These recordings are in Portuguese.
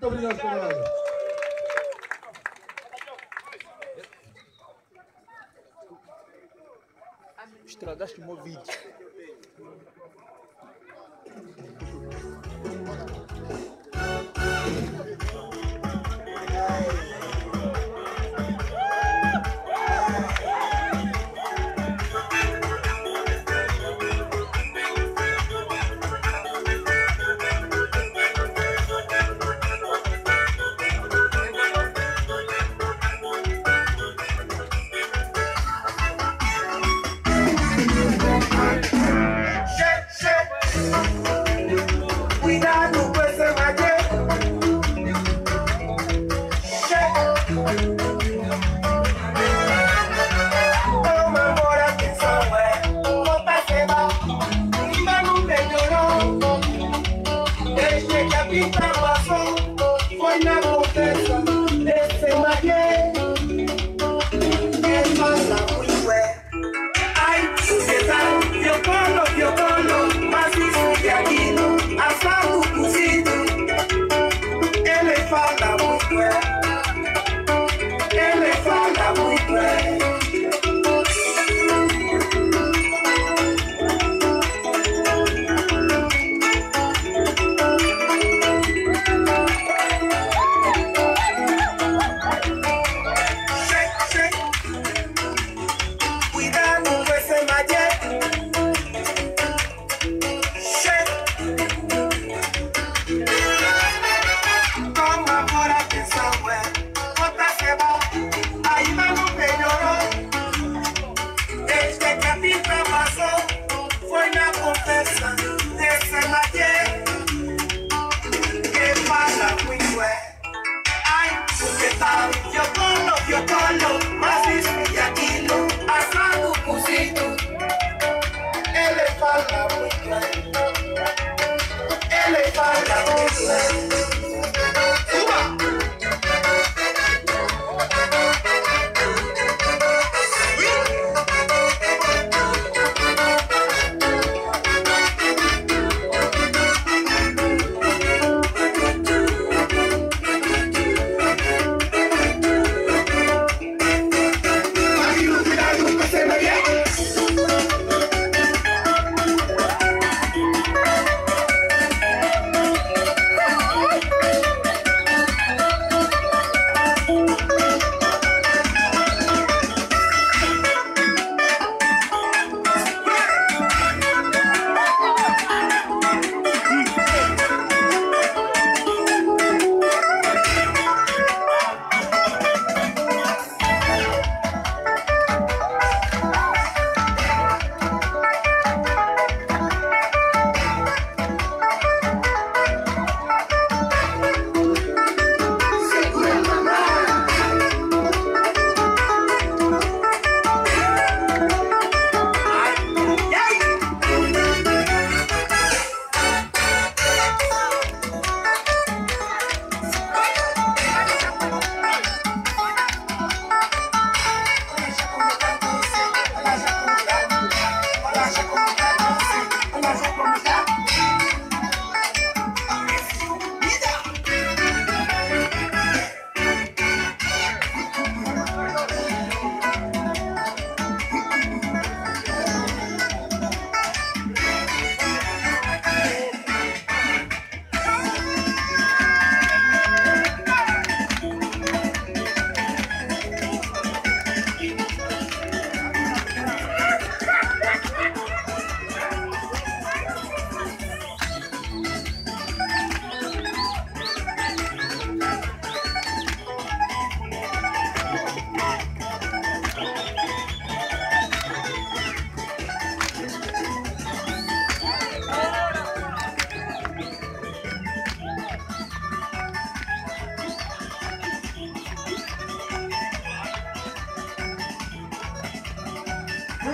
Muito obrigado, camarada. Estradaste o meu vídeo.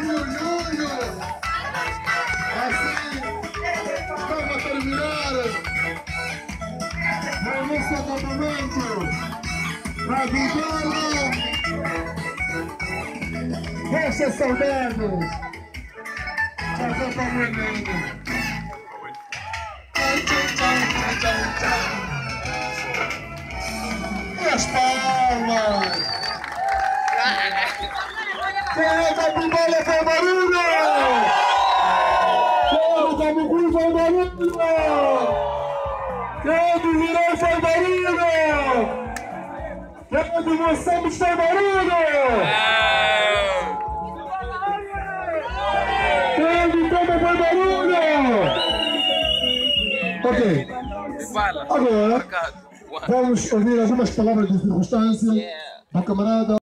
Nuno, vamos terminar o nosso acampamento. Ajudando vocês As palmas! Quem é Camucu foi barulho! Quem é do Virão foi barulho! Quem é do Moçambique foi barulho! Quem é do Toma foi barulho! Ok, agora vamos ouvir algumas palavras de circunstância do camarada